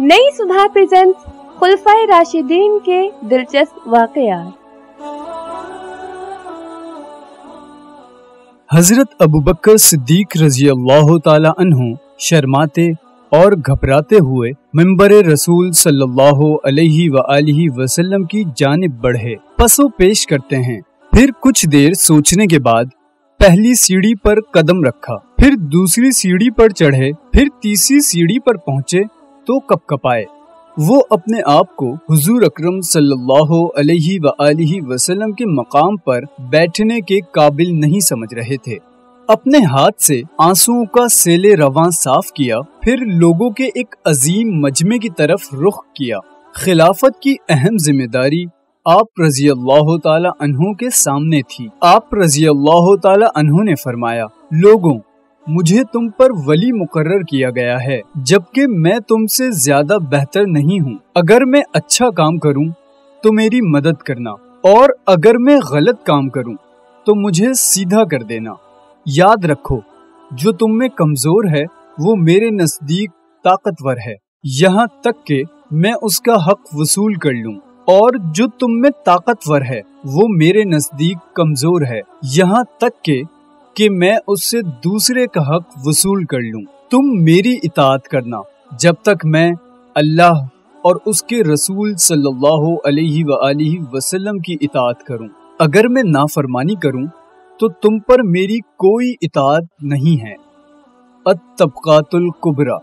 नई सुधा प्रेजेंट्स खुलफाए राशिदीन के दिलचस्प वाकयात। हज़रत अबू बकर सिद्दीक रज़ी अल्लाह अन्हु शर्माते और घबराते हुए मंबर रसूल सल्लल्लाहु अलैहि वआलिहि वसल्लम की जानिब बढ़े। पसो पेश करते हैं। फिर कुछ देर सोचने के बाद पहली सीढ़ी पर कदम रखा, फिर दूसरी सीढ़ी पर चढ़े, फिर तीसरी सीढ़ी पर पहुँचे तो कप कपाए वो अपने आप को हुजूर अकरम सल्लल्लाहु अलैहि वआलिहि वसल्लम के मकाम पर बैठने के काबिल नहीं समझ रहे थे। अपने हाथ से आंसुओं का सेले रवान साफ़ किया, फिर लोगों के एक अजीम मजमे की तरफ़ रुख किया। खिलाफत की अहम ज़िम्मेदारी आप रज़ी अल्लाह तहों के सामने थी। आप रज़ी अल्लाह तहों ने फरमाया, लोगों, मुझे तुम पर वली मुकर्र किया गया है, जबकि मैं तुमसे ज़्यादा बेहतर नहीं हूँ। अगर मैं अच्छा काम करूँ तो मेरी मदद करना। और अगर मैं गलत काम करूँ तो मुझे सीधा कर देना। याद रखो, जो तुम में कमज़ोर है, वो मेरे नज़दीक ताकतवर है। यहाँ तक के मैं उसका हक वसूल कर लूँ। और जो तुम में ताकतवर है, वो मेरे नज़दीक कमज़ोर है यहाँ तक के, कि मैं उससे दूसरे का हक वसूल कर लूँ। तुम मेरी इतात करना जब तक मैं अल्लाह और उसके रसूल सल्लल्लाहु अलैहि वआलिहि वसल्लम की इतात करूँ। अगर मैं नाफरमानी करूँ तो तुम पर मेरी कोई इतात नहीं है अत तबकातुल कुबरा